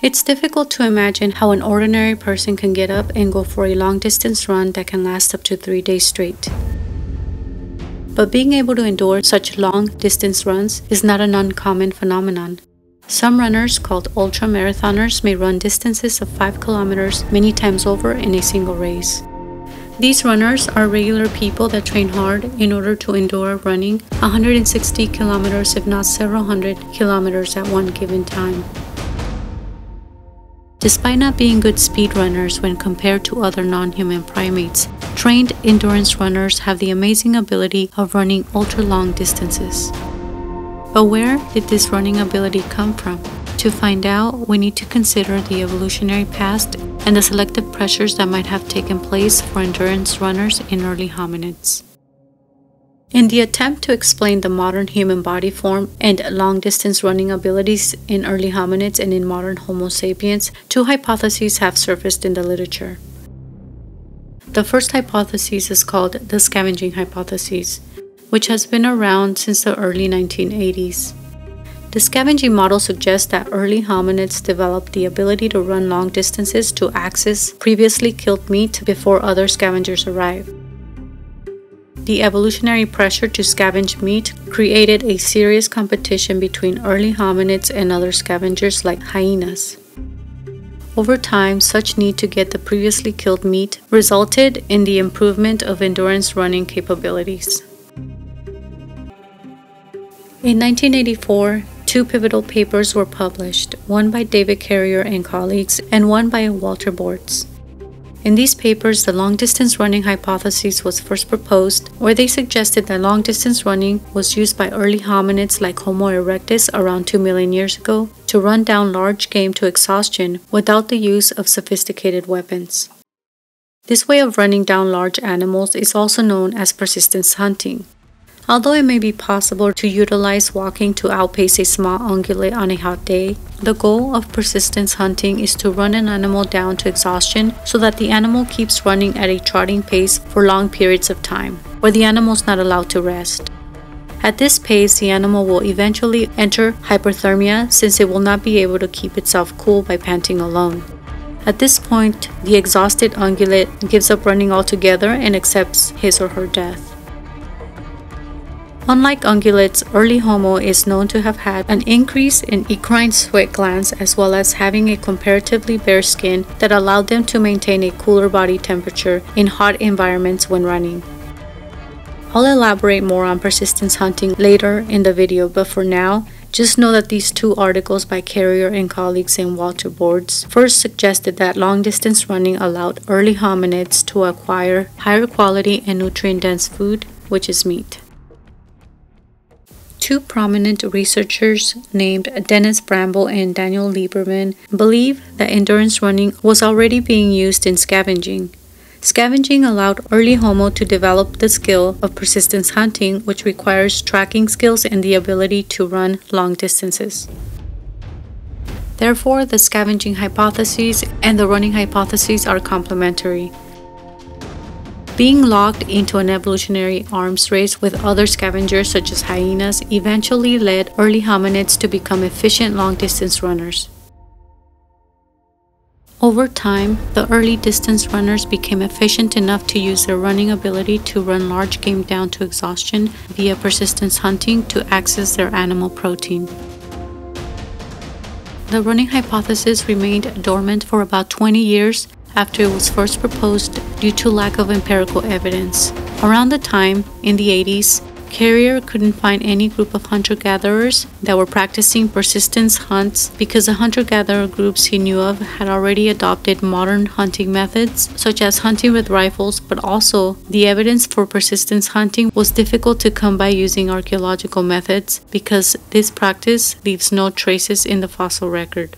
It's difficult to imagine how an ordinary person can get up and go for a long distance run that can last up to three days straight. But being able to endure such long distance runs is not an uncommon phenomenon. Some runners, called ultra marathoners, may run distances of 5 kilometers many times over in a single race. These runners are regular people that train hard in order to endure running 160 kilometers, if not several hundred kilometers at one given time. Despite not being good speed runners when compared to other non human primates, trained endurance runners have the amazing ability of running ultra long distances. But where did this running ability come from? To find out, we need to consider the evolutionary past and the selective pressures that might have taken place for endurance runners in early hominids. In the attempt to explain the modern human body form and long distance running abilities in early hominids and in modern Homo sapiens, two hypotheses have surfaced in the literature. The first hypothesis is called the scavenging hypothesis, which has been around since the early 1980s. The scavenging model suggests that early hominids developed the ability to run long distances to access previously killed meat before other scavengers arrived the evolutionary pressure to scavenge meat created a serious competition between early hominids and other scavengers like hyenas. Over time, such need to get the previously killed meat resulted in the improvement of endurance running capabilities. In 1984, two pivotal papers were published, one by David Carrier and colleagues, and one by Walter Bortz. In these papers, the long distance running hypothesis was first proposed, where they suggested that long distance running was used by early hominids like Homo erectus around 2 million years ago to run down large game to exhaustion without the use of sophisticated weapons. This way of running down large animals is also known as persistence hunting. Although it may be possible to utilize walking to outpace a small ungulate on a hot day, the goal of persistence hunting is to run an animal down to exhaustion so that the animal keeps running at a trotting pace for long periods of time, where the animal is not allowed to rest. At this pace, the animal will eventually enter hyperthermia since it will not be able to keep itself cool by panting alone. At this point, the exhausted ungulate gives up running altogether and accepts his or her death. Unlike ungulates, early Homo is known to have had an increase in eccrine sweat glands as well as having a comparatively bare skin that allowed them to maintain a cooler body temperature in hot environments when running. I'll elaborate more on persistence hunting later in the video, but for now, just know that these two articles by Carrier and colleagues in Walter Bortz first suggested that long distance running allowed early hominids to acquire higher quality and nutrient dense food, which is meat. Two prominent researchers named Dennis Bramble and Daniel Lieberman believe that endurance running was already being used in scavenging. Scavenging allowed early Homo to develop the skill of persistence hunting, which requires tracking skills and the ability to run long distances. Therefore, the scavenging hypothesis and the running hypothesis are complementary. Being locked into an evolutionary arms race with other scavengers such as hyenas eventually led early hominids to become efficient long distance runners. Over time, the early distance runners became efficient enough to use their running ability to run large game down to exhaustion via persistence hunting to access their animal protein. The running hypothesis remained dormant for about 20 years after it was first proposed due to lack of empirical evidence. Around the time, in the 80s, Carrier couldn't find any group of hunter gatherers that were practicing persistence hunts because the hunter gatherer groups he knew of had already adopted modern hunting methods, such as hunting with rifles, but also the evidence for persistence hunting was difficult to come by using archaeological methods because this practice leaves no traces in the fossil record.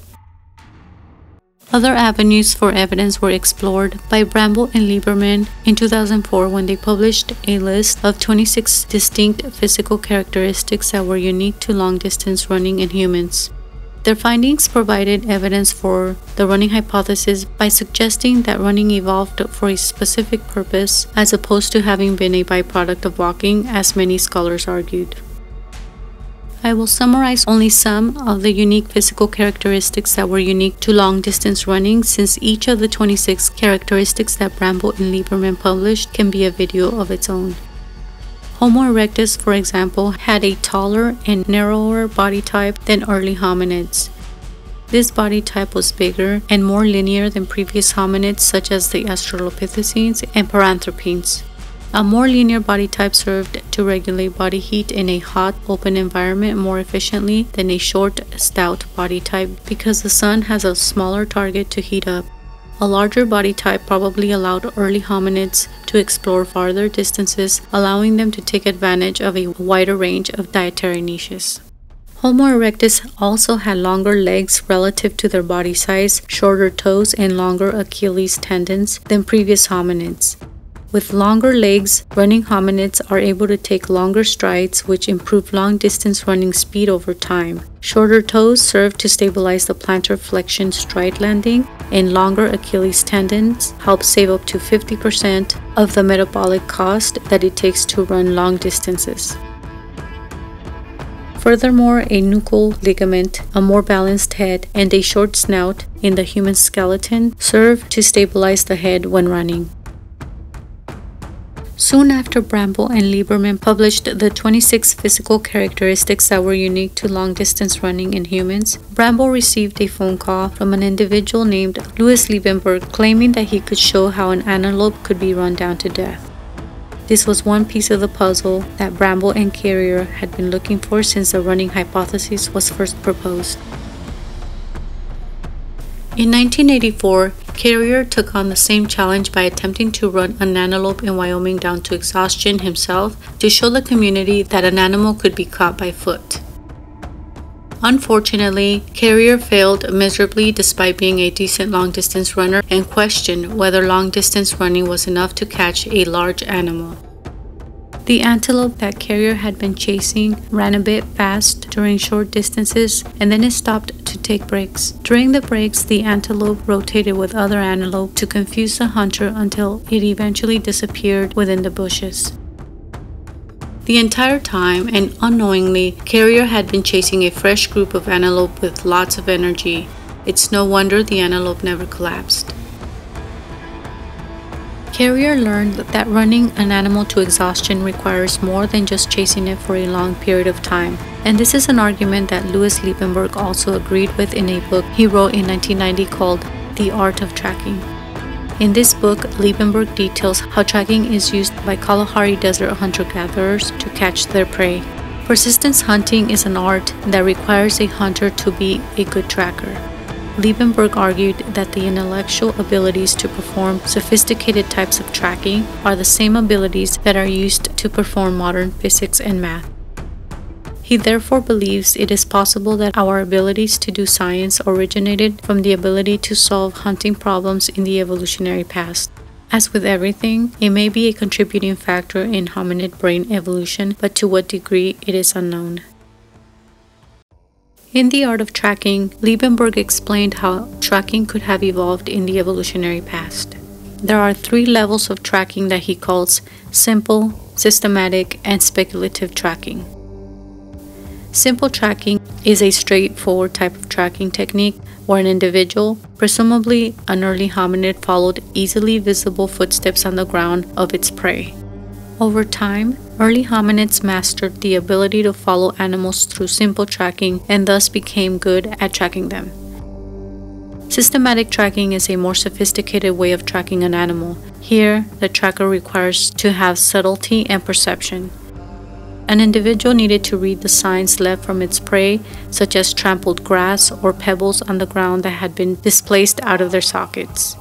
Other avenues for evidence were explored by Bramble and Lieberman in 2004 when they published a list of 26 distinct physical characteristics that were unique to long distance running in humans. Their findings provided evidence for the running hypothesis by suggesting that running evolved for a specific purpose as opposed to having been a byproduct of walking, as many scholars argued. I will summarize only some of the unique physical characteristics that were unique to long distance running since each of the 26 characteristics that Bramble and Lieberman published can be a video of its own. Homo erectus, for example, had a taller and narrower body type than early hominids. This body type was bigger and more linear than previous hominids such as the Australopithecines and Paranthropines. A more linear body type served to regulate body heat in a hot, open environment more efficiently than a short, stout body type because the sun has a smaller target to heat up. A larger body type probably allowed early hominids to explore farther distances, allowing them to take advantage of a wider range of dietary niches. Homo erectus also had longer legs relative to their body size, shorter toes, and longer Achilles tendons than previous hominids. With longer legs, running hominids are able to take longer strides, which improve long distance running speed over time. Shorter toes serve to stabilize the plantar flexion stride landing, and longer Achilles tendons help save up to 50% of the metabolic cost that it takes to run long distances. Furthermore, a nuchal ligament, a more balanced head, and a short snout in the human skeleton serve to stabilize the head when running. Soon after Bramble and Lieberman published the 26 physical characteristics that were unique to long distance running in humans, Bramble received a phone call from an individual named Louis Liebenberg claiming that he could show how an antelope could be run down to death. This was one piece of the puzzle that Bramble and Carrier had been looking for since the running hypothesis was first proposed. In 1984, Carrier took on the same challenge by attempting to run an antelope in Wyoming down to exhaustion himself to show the community that an animal could be caught by foot. Unfortunately, Carrier failed miserably despite being a decent long distance runner and questioned whether long distance running was enough to catch a large animal. The antelope that Carrier had been chasing ran a bit fast during short distances and then it stopped to take breaks. During the breaks, the antelope rotated with other antelope to confuse the hunter until it eventually disappeared within the bushes. The entire time, and unknowingly, Carrier had been chasing a fresh group of antelope with lots of energy. It's no wonder the antelope never collapsed. Carrier learned that running an animal to exhaustion requires more than just chasing it for a long period of time, and this is an argument that Louis Liebenberg also agreed with in a book he wrote in 1990 called The Art of Tracking. In this book, Liebenberg details how tracking is used by Kalahari Desert hunter gatherers to catch their prey. Persistence hunting is an art that requires a hunter to be a good tracker. Liebenberg argued that the intellectual abilities to perform sophisticated types of tracking are the same abilities that are used to perform modern physics and math. He therefore believes it is possible that our abilities to do science originated from the ability to solve hunting problems in the evolutionary past. As with everything, it may be a contributing factor in hominid brain evolution, but to what degree it is unknown. In The Art of Tracking, Liebenberg explained how tracking could have evolved in the evolutionary past. There are three levels of tracking that he calls simple, systematic, and speculative tracking. Simple tracking is a straightforward type of tracking technique where an individual, presumably an early hominid, followed easily visible footsteps on the ground of its prey. Over time, early hominids mastered the ability to follow animals through simple tracking and thus became good at tracking them. Systematic tracking is a more sophisticated way of tracking an animal. Here, the tracker requires to have subtlety and perception. An individual needed to read the signs left from its prey, such as trampled grass or pebbles on the ground that had been displaced out of their sockets.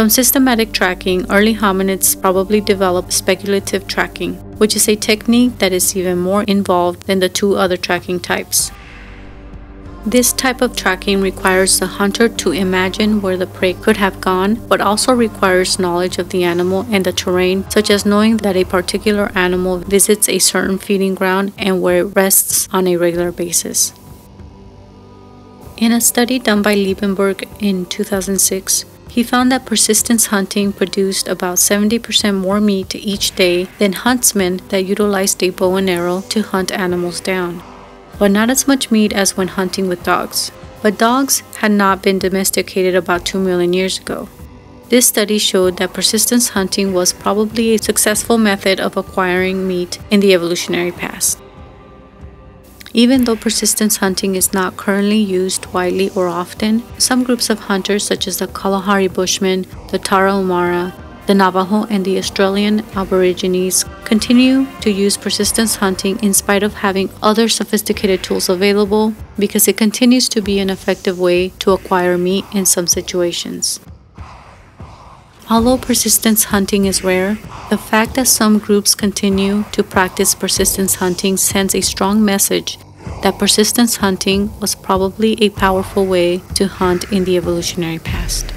From systematic tracking, early hominids probably developed speculative tracking, which is a technique that is even more involved than the two other tracking types. This type of tracking requires the hunter to imagine where the prey could have gone, but also requires knowledge of the animal and the terrain, such as knowing that a particular animal visits a certain feeding ground and where it rests on a regular basis. In a study done by Liebenberg in 2006, he found that persistence hunting produced about 70% more meat each day than huntsmen that utilized a bow and arrow to hunt animals down. but not as much meat as when hunting with dogs. But dogs had not been domesticated about 2 million years ago. This study showed that persistence hunting was probably a successful method of acquiring meat in the evolutionary past. Even though persistence hunting is not currently used widely or often, some groups of hunters, such as the Kalahari Bushmen, the Tarahumara, the Navajo, and the Australian Aborigines, continue to use persistence hunting in spite of having other sophisticated tools available because it continues to be an effective way to acquire meat in some situations. Although persistence hunting is rare, the fact that some groups continue to practice persistence hunting sends a strong message that persistence hunting was probably a powerful way to hunt in the evolutionary past.